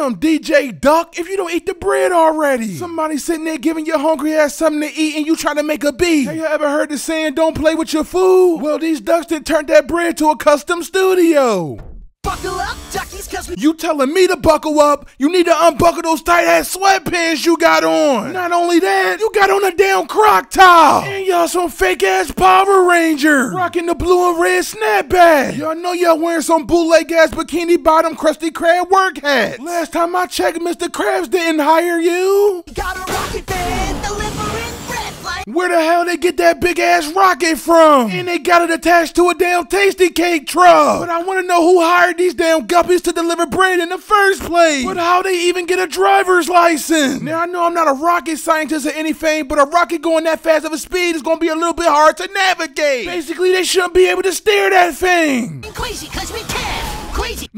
Damn, DJ Duck, if you don't eat the bread already. Somebody sitting there giving your hungry ass something to eat and you trying to make a beat. Have you ever heard the saying, don't play with your food? Well, these ducks did turn that bread to a custom studio. Buckle up, duckies, cause You telling me to buckle up? You need to unbuckle those tight ass sweatpants you got on. Not only that, you got on a damn croc top. And y'all some fake ass Power Ranger. Rocking the blue and red snapback. Y'all know y'all wearing some bootleg ass bikini bottom Krusty Krab work hats. Last time I checked, Mr. Krabs didn't hire you. got a rocket band Where the hell they get that big ass rocket from? And they got it attached to a damn tasty cake truck. But I want to know who hired these damn guppies to deliver bread in the first place. But how they even get a driver's license? Now I know I'm not a rocket scientist or anything, but a rocket going that fast of a speed is gonna be a little bit hard to navigate. Basically, they shouldn't be able to steer that thing. crazy, cause we can.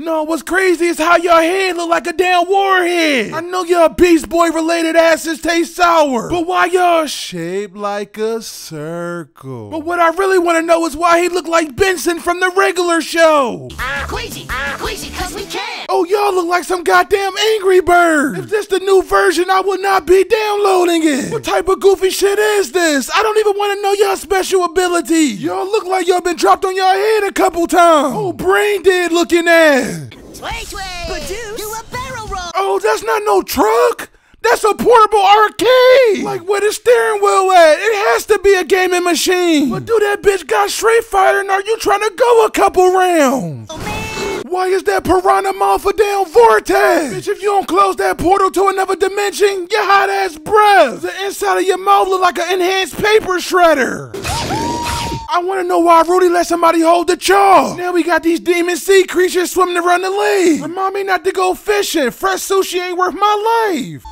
Crazy. No, what's crazy is how your head look like a damn warhead. I know your Beast Boy related asses taste sour, but why y'all shaped like a circle? But what I really want to know is why he look like Benson from the regular show. Ah, crazy. Ah, crazy, cause we can. Oh, y'all look like some goddamn Angry Bird. If this the new version, I would not be downloading it. What type of goofy shit is this? I don't even want to know your special ability. Y'all look like y'all been dropped on your head a couple times. Oh, brain dead looking ass. Sway, sway. Buhdeuce. Do a barrel roll. Oh, that's not no truck. That's a portable arcade. Like where the steering wheel at? It has to be a gaming machine. But do that bitch got Street Fighter and are you trying to go a couple rounds? Oh, man. Why is that piranha mouth a damn vortex? Bitch, if you don't close that portal to another dimension, your hot ass breath. The inside of your mouth look like an enhanced paper shredder. I want to know why Rudy let somebody hold the chaw. Now we got these demon sea creatures swimming around the lake. Remind me not to go fishing. Fresh sushi ain't worth my life.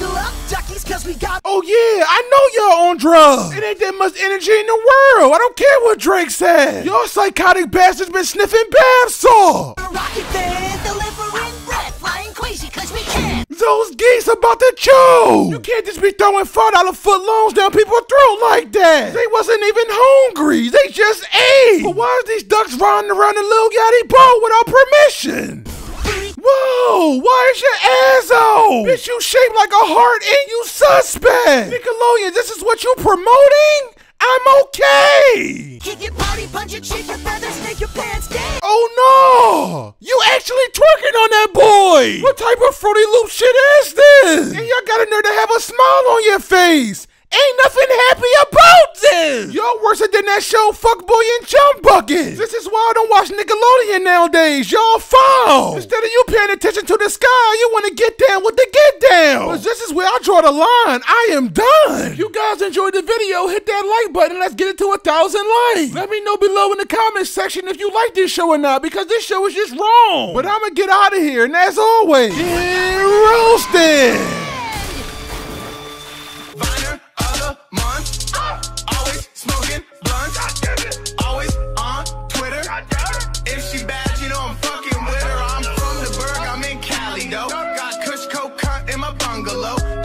Buckle up, duckies, cause we got Oh yeah, I know y'all on drugs. It ain't that much energy in the world. I don't care what Drake said. Y'all psychotic bastards been sniffing bath salt. a rocket band delivering bread flying crazy, cause we can. Those geese about to chew. You can't just be throwing five dollar foot loans down people's throat like that. They wasn't even hungry. They just ate. But why is these ducks running around the little yachty boat without permission? Whoa! Why is your ass out? Bitch, you shaped like a heart and you suspect. Nickelodeon, this is what you promoting? I'm okay. Kick it, party, punch it, shake your feathers, make your pants dance. Oh no! You actually twerking on that boy! What type of Fruity Loop shit is this? And y'all got in there to have a smile on your face! Ain't nothing happy about this! Y'all worse than that show Fuckboy and Chum Bucket! This is why I don't watch Nickelodeon nowadays, y'all foul! Instead of you paying attention to the sky, you wanna get down with the get down! But this is where I draw the line, I am done! If you guys enjoyed the video, hit that like button, let's get it to a thousand likes! Let me know below in the comments section if you like this show or not, because this show is just wrong! But I'ma get out of here, and as always, get roasted! Hello.